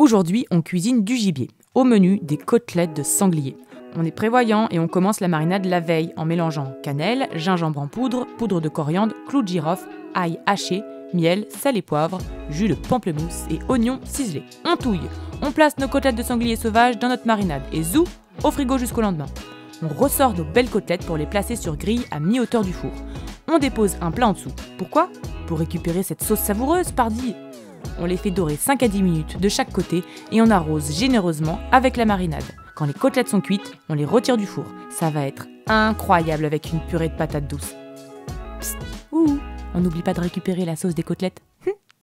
Aujourd'hui, on cuisine du gibier. Au menu, des côtelettes de sanglier. On est prévoyant et on commence la marinade la veille en mélangeant cannelle, gingembre en poudre, poudre de coriandre, clou de girofle, ail haché, miel, sel et poivre, jus de pamplemousse et oignons ciselés. On touille. On place nos côtelettes de sanglier sauvage dans notre marinade et zou, au frigo jusqu'au lendemain. On ressort nos belles côtelettes pour les placer sur grille à mi-hauteur du four. On dépose un plat en dessous. Pourquoi? Pour récupérer cette sauce savoureuse, pardi On les fait dorer 5 à 10 minutes de chaque côté et on arrose généreusement avec la marinade. Quand les côtelettes sont cuites, on les retire du four. Ça va être incroyable avec une purée de patates douces. Psst, ouh, on n'oublie pas de récupérer la sauce des côtelettes.